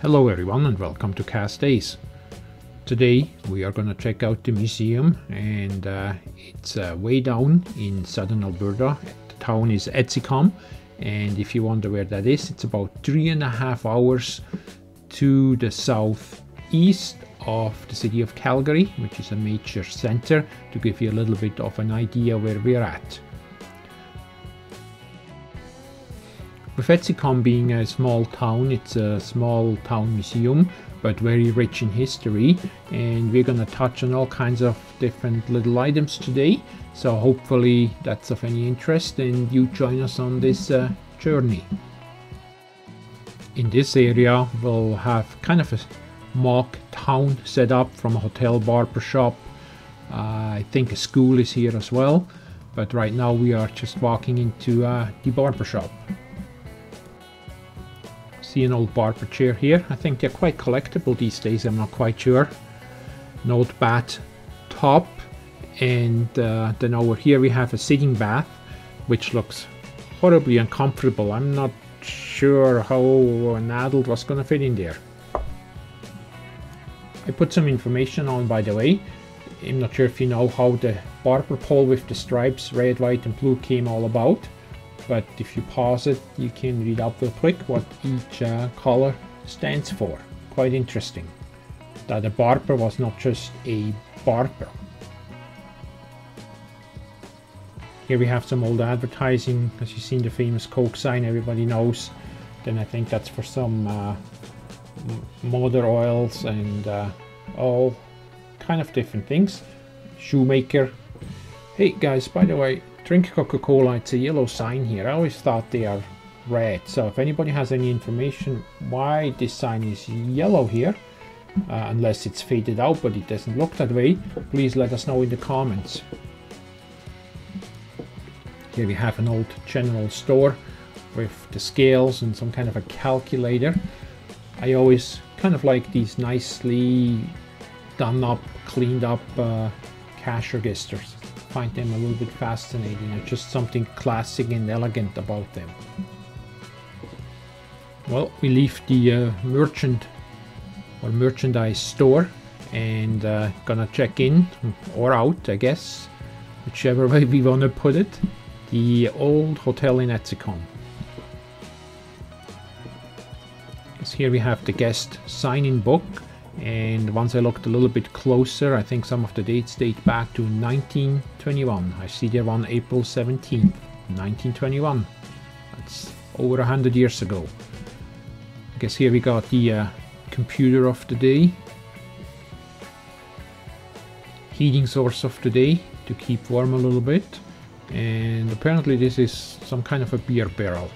Hello everyone and welcome to Kass Days. Today we are going to check out the museum and uh, it's uh, way down in southern Alberta. The town is Etzikom and if you wonder where that is, it's about three and a half hours to the southeast of the city of Calgary, which is a major center to give you a little bit of an idea where we're at. With being a small town, it's a small town museum, but very rich in history. And we're going to touch on all kinds of different little items today. So hopefully that's of any interest and you join us on this uh, journey. In this area, we'll have kind of a mock town set up from a hotel barber shop. Uh, I think a school is here as well. But right now we are just walking into uh, the barber shop see an old barber chair here. I think they're quite collectible these days, I'm not quite sure. An old bat top and uh, then over here we have a sitting bath which looks horribly uncomfortable. I'm not sure how an adult was gonna fit in there. I put some information on by the way. I'm not sure if you know how the barber pole with the stripes red, white and blue came all about but if you pause it you can read up real quick what each uh, color stands for. Quite interesting. That a barber was not just a barber. Here we have some old advertising. As you've seen the famous coke sign everybody knows. Then I think that's for some uh, motor oils and uh, all kind of different things. Shoemaker. Hey guys by the way Drink Coca-Cola, it's a yellow sign here. I always thought they are red. So if anybody has any information why this sign is yellow here, uh, unless it's faded out, but it doesn't look that way, please let us know in the comments. Here we have an old general store with the scales and some kind of a calculator. I always kind of like these nicely done up, cleaned up uh, cash registers find them a little bit fascinating. Just something classic and elegant about them. Well, we leave the uh, merchant or merchandise store and uh, gonna check in or out, I guess, whichever way we want to put it, the old hotel in Etzikom. here we have the guest sign-in book and once I looked a little bit closer I think some of the dates date back to 1921 I see there on April 17th 1921 that's over a hundred years ago. I guess here we got the uh, computer of the day. Heating source of the day to keep warm a little bit. And apparently this is some kind of a beer barrel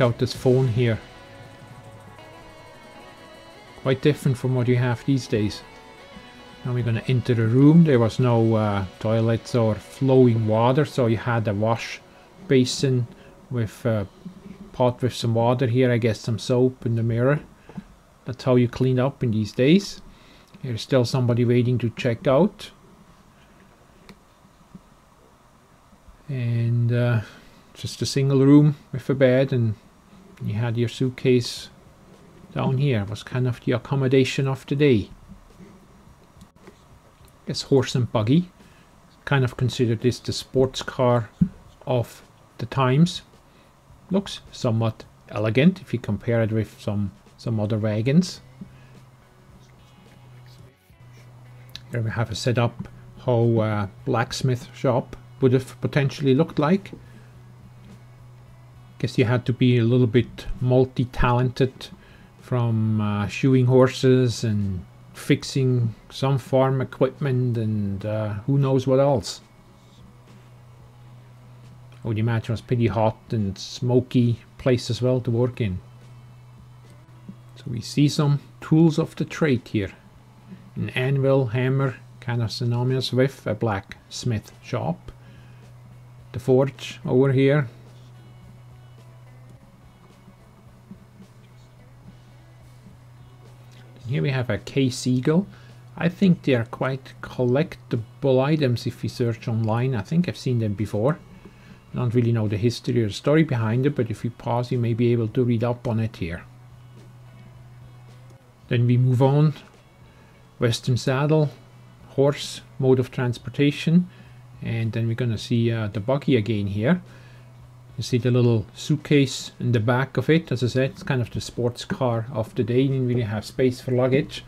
out this phone here. Quite different from what you have these days. Now we're going to enter the room. There was no uh, toilets or flowing water, so you had a wash basin with a uh, pot with some water here. I guess some soap in the mirror. That's how you clean up in these days. There's still somebody waiting to check out. And uh, just a single room with a bed and you had your suitcase down here was kind of the accommodation of the day. Guess horse and buggy. Kind of considered this the sports car of the times. Looks somewhat elegant if you compare it with some some other wagons. Here we have a setup how a blacksmith shop would have potentially looked like guess you had to be a little bit multi-talented from uh, shoeing horses and fixing some farm equipment and uh, who knows what else. I would imagine it was pretty hot and smoky place as well to work in. So we see some tools of the trade here. An anvil, hammer, kind of synonymous with a blacksmith shop. The forge over here, Here we have a case eagle. I think they are quite collectible items if you search online. I think I've seen them before. I don't really know the history or story behind it, but if you pause, you may be able to read up on it here. Then we move on. Western saddle, horse, mode of transportation. And then we're going to see uh, the buggy again here. You see the little suitcase in the back of it. As I said, it's kind of the sports car of the day. Didn't really have space for luggage.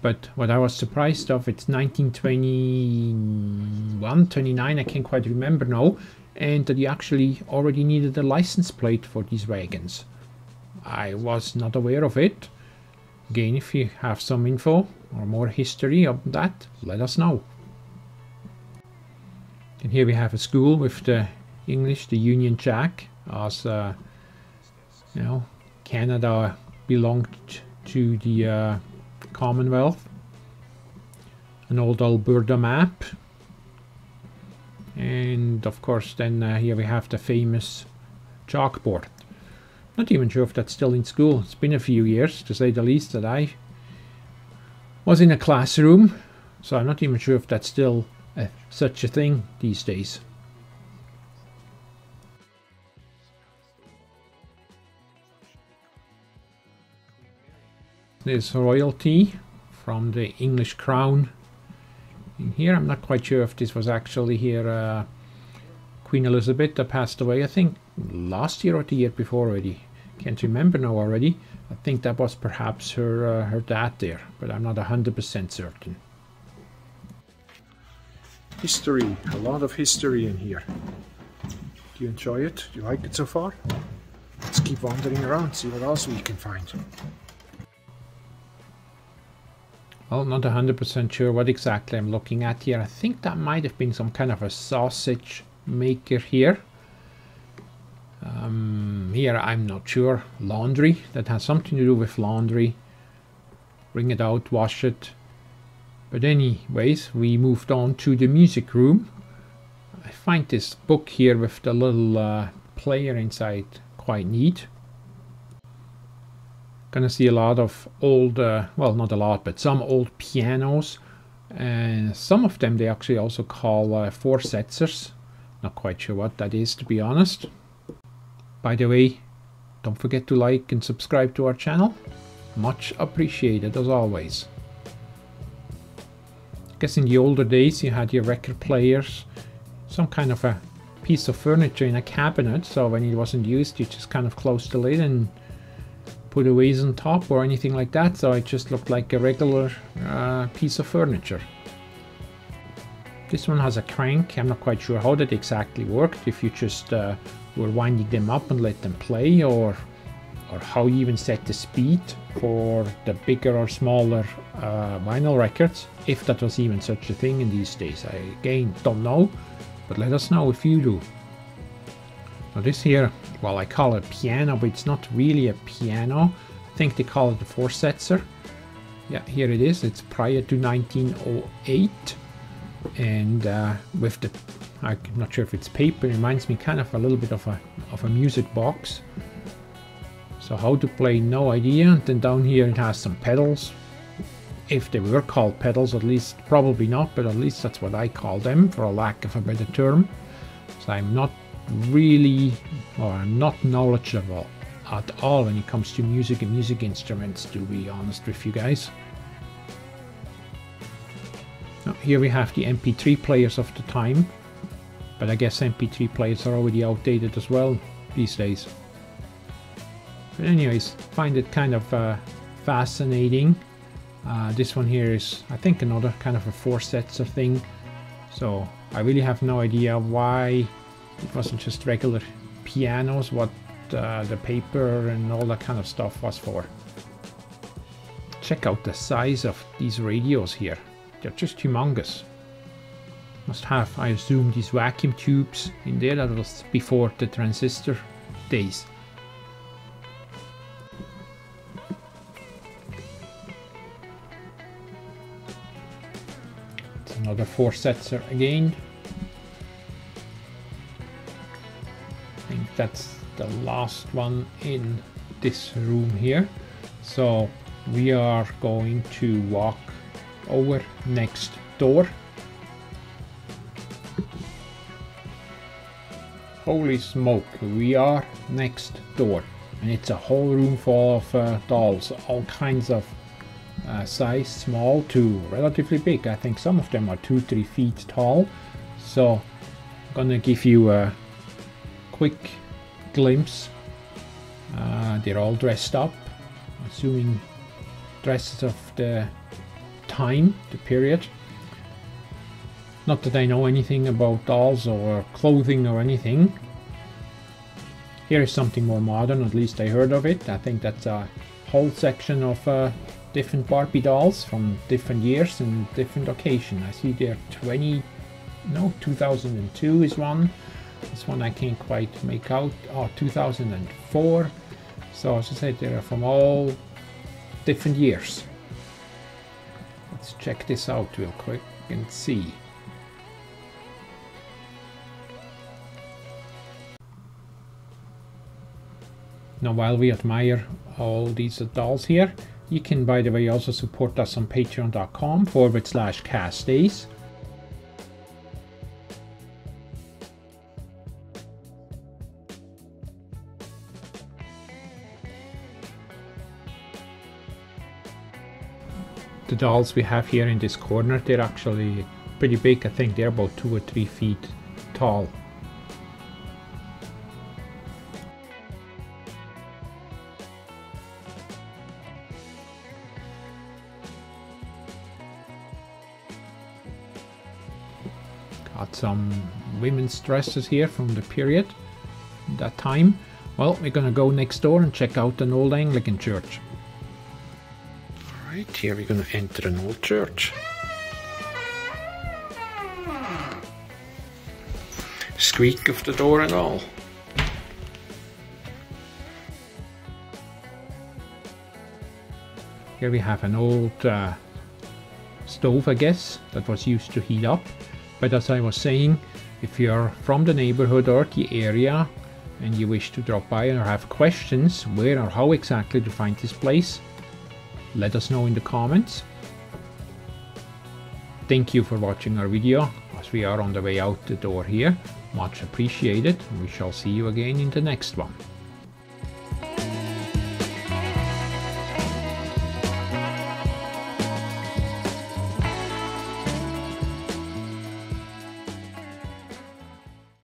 But what I was surprised of, it's 1921, 29, I can't quite remember now. And that you actually already needed a license plate for these wagons. I was not aware of it. Again, if you have some info or more history of that, let us know. And here we have a school with the English, the Union Jack, as uh, you know, Canada belonged to the uh, Commonwealth. An old Alberta map. And of course then uh, here we have the famous chalkboard. Not even sure if that's still in school. It's been a few years, to say the least, that I was in a classroom. So I'm not even sure if that's still uh, such a thing these days. There's royalty from the English crown in here. I'm not quite sure if this was actually here uh, Queen Elizabeth that passed away. I think last year or the year before already. Can't remember now already. I think that was perhaps her uh, her dad there, but I'm not 100% certain. History, a lot of history in here. Do you enjoy it? Do you like it so far? Let's keep wandering around, see what else we can find. Well, not 100% sure what exactly I'm looking at here. I think that might have been some kind of a sausage maker here. Um, here I'm not sure. Laundry, that has something to do with laundry. Bring it out, wash it. But anyways, we moved on to the music room. I find this book here with the little uh, player inside quite neat. Gonna see a lot of old, uh, well not a lot, but some old pianos. And some of them they actually also call uh, Vorsetzers. Not quite sure what that is to be honest. By the way, don't forget to like and subscribe to our channel. Much appreciated as always. I guess in the older days you had your record players, some kind of a piece of furniture in a cabinet, so when it wasn't used you just kind of closed the lid and put a vase on top or anything like that, so it just looked like a regular uh, piece of furniture. This one has a crank, I'm not quite sure how that exactly worked, if you just uh, were winding them up and let them play or or how you even set the speed for the bigger or smaller uh, vinyl records, if that was even such a thing in these days. I again don't know, but let us know if you do. Now this here, well I call it a piano, but it's not really a piano. I think they call it a Vorsetzer. Yeah, here it is. It's prior to 1908. And uh, with the, I'm not sure if it's paper, it reminds me kind of a little bit of a, of a music box. So how to play, no idea. Then down here it has some pedals. If they were called pedals, at least, probably not, but at least that's what I call them, for a lack of a better term. So I'm not really, or not knowledgeable at all when it comes to music and music instruments, to be honest with you guys. Now, here we have the MP3 players of the time, but I guess MP3 players are already outdated as well these days. But anyways, find it kind of uh, fascinating. Uh, this one here is, I think, another kind of a four sets of thing. So I really have no idea why it wasn't just regular pianos, what uh, the paper and all that kind of stuff was for. Check out the size of these radios here. They're just humongous. Must have, I assume, these vacuum tubes in there. That was before the transistor days. It's another Vorsetzer again. That's the last one in this room here so we are going to walk over next door holy smoke, we are next door. And it's a whole room full of uh, dolls, all kinds of uh, size, small to relatively big. I think some of them are two, three feet tall. So I'm gonna give you a quick glimpse. Uh, they're all dressed up, assuming dresses of the time, the period. Not that I know anything about dolls or clothing or anything. Here is something more modern, at least I heard of it. I think that's a whole section of uh, different Barbie dolls from different years and different occasion. I see there 20, no, 2002 is one. This one I can't quite make out. Oh, 2004. So as I said, they are from all different years. Let's check this out real quick and see. Now while we admire all these dolls here, you can by the way also support us on patreon.com forward slash kass days. Dolls we have here in this corner, they're actually pretty big. I think they're about two or three feet tall. Got some women's dresses here from the period, that time. Well, we're gonna go next door and check out an old Anglican church. Alright, here we're gonna enter an old church. Squeak of the door and all. Here we have an old uh, stove, I guess, that was used to heat up. But as I was saying, if you're from the neighborhood or the area and you wish to drop by or have questions where or how exactly to find this place, let us know in the comments. Thank you for watching our video as we are on the way out the door here. Much appreciated. We shall see you again in the next one.